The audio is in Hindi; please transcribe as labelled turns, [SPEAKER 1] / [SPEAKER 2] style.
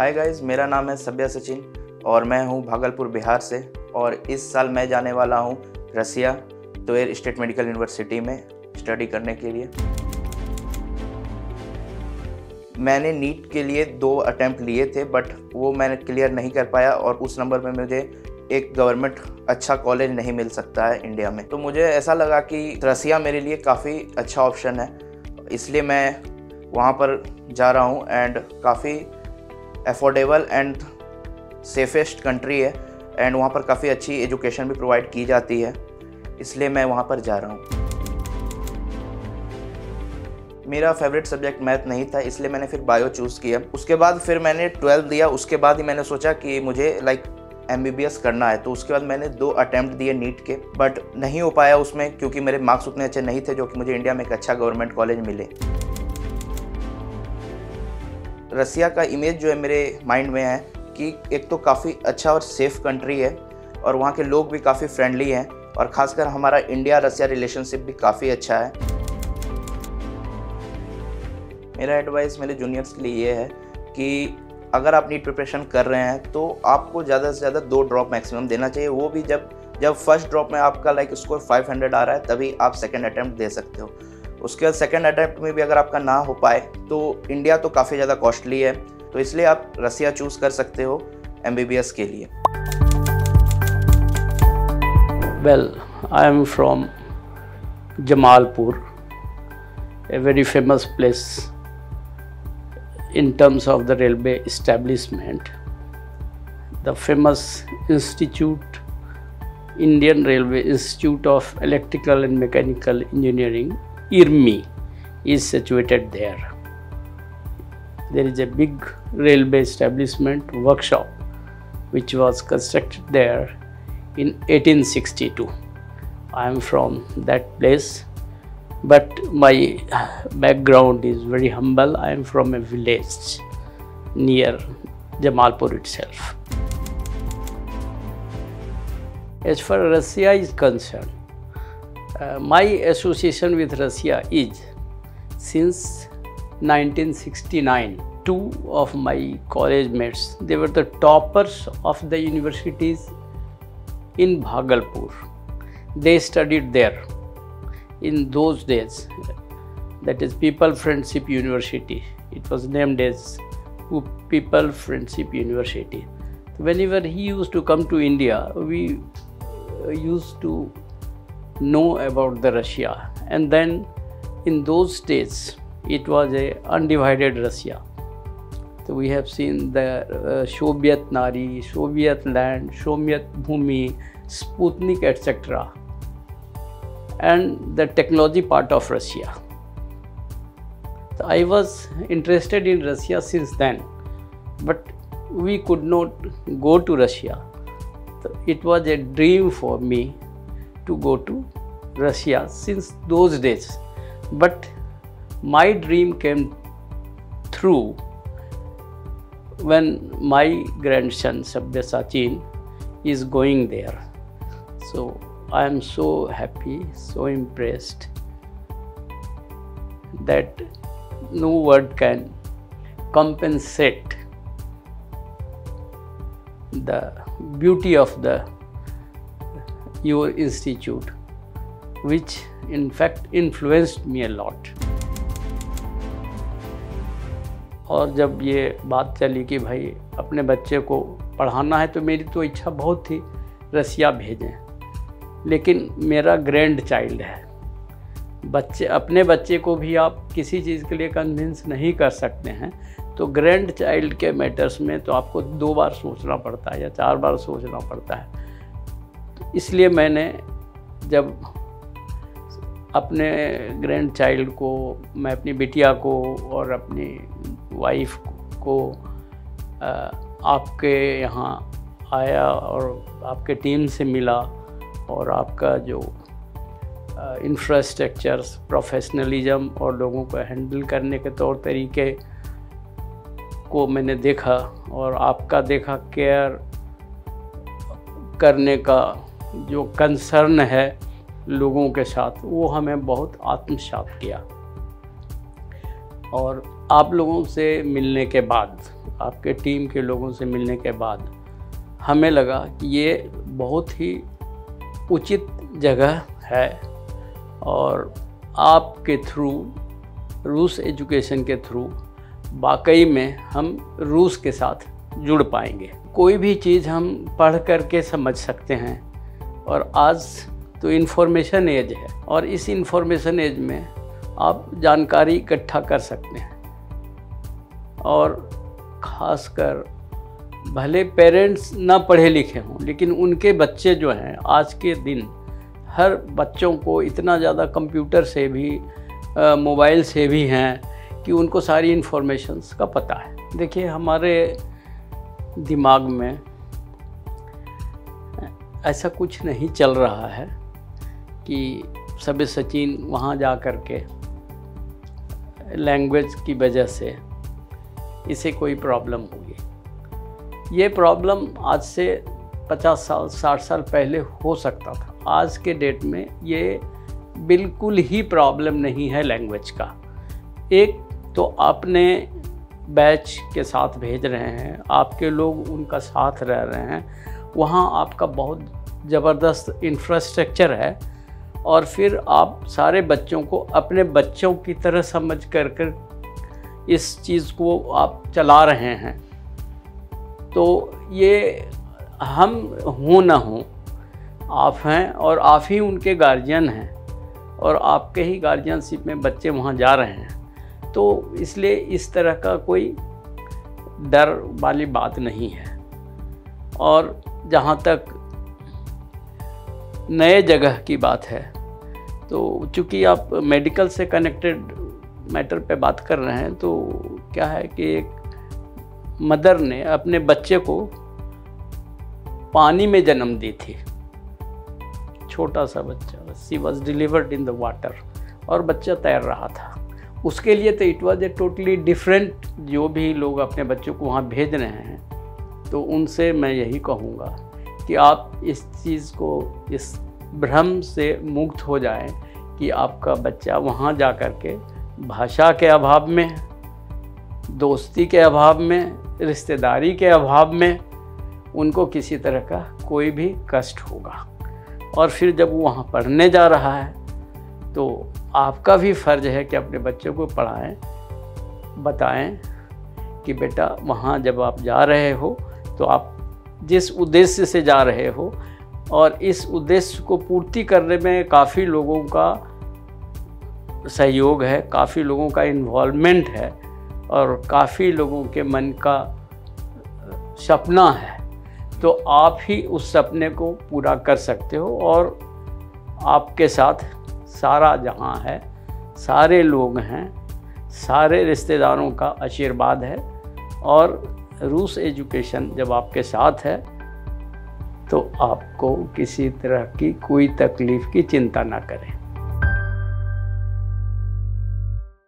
[SPEAKER 1] हाय गाइस मेरा नाम है सभ्या सचिन और मैं हूँ भागलपुर बिहार से और इस साल मैं जाने वाला हूँ Russia air state medical university में स्टडी करने के लिए। मैंने नीट के लिए दो अटैम्प्ट लिए थे बट वो मैंने क्लियर नहीं कर पाया और उस नंबर में मुझे एक गवर्नमेंट अच्छा कॉलेज नहीं मिल सकता है इंडिया में। तो मुझे ऐसा लगा कि रसिया मेरे लिए काफ़ी अच्छा ऑप्शन है, इसलिए मैं वहाँ पर जा रहा हूँ एंड काफ़ी अफोर्डेबल एंड सेफेस्ट कंट्री है एंड वहाँ पर काफ़ी अच्छी एजुकेशन भी प्रोवाइड की जाती है, इसलिए मैं वहाँ पर जा रहा हूँ। मेरा फेवरेट सब्जेक्ट मैथ नहीं था, इसलिए मैंने फिर बायो चूज़ किया। उसके बाद फिर मैंने ट्वेल्थ दिया, उसके बाद ही मैंने सोचा कि मुझे लाइक एम करना है तो उसके बाद मैंने दो अटैम्प्ट दिए नीट के बट नहीं हो पाया उसमें, क्योंकि मेरे मार्क्स उतने अच्छे नहीं थे, जो कि मुझे इंडिया में एक अच्छा गवर्नमेंट कॉलेज मिले। रसिया का इमेज जो है मेरे माइंड में है कि एक तो काफ़ी अच्छा और सेफ़ कंट्री है और वहाँ के लोग भी काफ़ी फ्रेंडली हैं और ख़ासकर हमारा इंडिया रसिया रिलेशनशिप भी काफ़ी अच्छा है। मेरा एडवाइस मेरे जूनियर्स के लिए ये है कि अगर आप नीट प्रिपरेशन कर रहे हैं तो आपको ज़्यादा से ज़्यादा दो ड्रॉप मैक्सिमम देना चाहिए। वो भी जब जब फ़र्स्ट ड्रॉप में आपका लाइक स्कोर 500 आ रहा है, तभी आप सेकेंड अटैम्प्ट दे सकते हो। उसके बाद सेकेंड अटैम्प्ट में भी अगर आपका ना हो पाए तो इंडिया तो काफ़ी ज़्यादा कॉस्टली है तो इसलिए आप रसिया चूज़ कर सकते हो एमबीबीएस के लिए।
[SPEAKER 2] Well I am from Jamalpur a very famous place in terms of the railway establishment the famous institute Indian railway institute of electrical and mechanical engineering IRMI is situated there. There is a big railway establishment workshop which was constructed there in 1862. I am from that place, but my background is very humble. I am from a village near Jamalpur itself. As far as Russia is concerned, uh, my association with Russia is since 1969. Two of my college mates, they were the toppers of the universities in Bhagalpur. They studied there in those days. That is People Friendship University. It was named as People Friendship University. Whenever he used to come to India, we used to know about the Russia. And then in those days, it was a undivided Russia. So we have seen the uh, Soviet Nari, Soviet land, Soviet Bhumi, Sputnik, etc. And the technology part of Russia. So I was interested in Russia since then, but we could not go to Russia. So it was a dream for me to go to Russia since those days. But my dream came through when my grandson Sabya Sachin is going there. So I am so happy, so impressed that no word can compensate the beauty of the your institute, which in fact influenced me a lot. और जब ये बात चली कि भाई अपने बच्चे को पढ़ाना है तो मेरी तो इच्छा बहुत थी, रसिया भेजें। लेकिन मेरा ग्रैंड चाइल्ड है। बच्चे, अपने बच्चे को भी आप किसी चीज़ के लिए कन्विंस नहीं कर सकते हैं। तो ग्रैंड चाइल्ड के मैटर्स में तो आपको दो बार सोचना पड़ता है या चार बार सोचना पड़ता है। इसलिए मैंने जब अपने ग्रैंड चाइल्ड को, मैं अपनी बिटिया को और अपनी वाइफ को आपके यहाँ आया और आपके टीम से मिला और आपका जो इंफ्रास्ट्रक्चर्स प्रोफेशनलिज्म और लोगों को हैंडल करने के तौर तरीके को मैंने देखा और आपका देखा केयर करने का जो कंसर्न है लोगों के साथ, वो हमें बहुत आत्मसात किया। और आप लोगों से मिलने के बाद, आपके टीम के लोगों से मिलने के बाद, हमें लगा कि ये बहुत ही उचित जगह है और आपके थ्रू रूस एजुकेशन के थ्रू वाकई में हम रूस के साथ जुड़ पाएँगे। कोई भी चीज़ हम पढ़ कर के समझ सकते हैं और आज तो इन्फॉर्मेशन एज है और इस इन्फॉर्मेशन एज में आप जानकारी इकट्ठा कर सकते हैं। और ख़ासकर भले पेरेंट्स ना पढ़े लिखे हों, लेकिन उनके बच्चे जो हैं, आज के दिन हर बच्चों को इतना ज़्यादा कंप्यूटर से भी मोबाइल से भी हैं कि उनको सारी इन्फॉर्मेशंस का पता है। देखिए, हमारे दिमाग में ऐसा कुछ नहीं चल रहा है कि सभी सचिन वहाँ जा कर के लैंग्वेज की वजह से इसे कोई प्रॉब्लम होगी। ये प्रॉब्लम आज से 50 साल 60 साल पहले हो सकता था। आज के डेट में ये बिल्कुल ही प्रॉब्लम नहीं है लैंग्वेज का। एक तो आपने बैच के साथ भेज रहे हैं, आपके लोग उनका साथ रह रहे हैं वहाँ आपका बहुत ज़बरदस्त इंफ्रास्ट्रक्चर है और फिर आप सारे बच्चों को अपने बच्चों की तरह समझ कर कर इस चीज़ को आप चला रहे हैं। तो ये हम हों ना हों, आप हैं और आप ही उनके गार्जियन हैं और आपके ही गार्जियनशिप में बच्चे वहाँ जा रहे हैं। तो इसलिए इस तरह का कोई डर वाली बात नहीं है। और जहाँ तक नए जगह की बात है तो चूँकि आप मेडिकल से कनेक्टेड मैटर पे बात कर रहे हैं तो क्या है कि एक मदर ने अपने बच्चे को पानी में जन्म दी थी। छोटा सा बच्चा she was delivered in the water और बच्चा तैर रहा था। उसके लिए तो it was a totally different जो भी लोग अपने बच्चों को वहाँ भेज रहे हैं तो उनसे मैं यही कहूँगा कि आप इस चीज़ को, इस भ्रम से मुक्त हो जाएँ कि आपका बच्चा वहाँ जा कर के भाषा के अभाव में, दोस्ती के अभाव में, रिश्तेदारी के अभाव में उनको किसी तरह का कोई भी कष्ट होगा। और फिर जब वो वहाँ पढ़ने जा रहा है तो आपका भी फ़र्ज़ है कि अपने बच्चों को पढ़ाएँ, बताएँ कि बेटा वहाँ जब आप जा रहे हो तो आप जिस उद्देश्य से जा रहे हो और इस उद्देश्य को पूर्ति करने में काफ़ी लोगों का सहयोग है, काफ़ी लोगों का इन्वॉल्वमेंट है और काफ़ी लोगों के मन का सपना है। तो आप ही उस सपने को पूरा कर सकते हो और आपके साथ सारा जहाँ है, सारे लोग हैं, सारे रिश्तेदारों का आशीर्वाद है और रूस एजुकेशन जब आपके साथ है तो आपको किसी तरह की कोई तकलीफ़ की चिंता ना करें।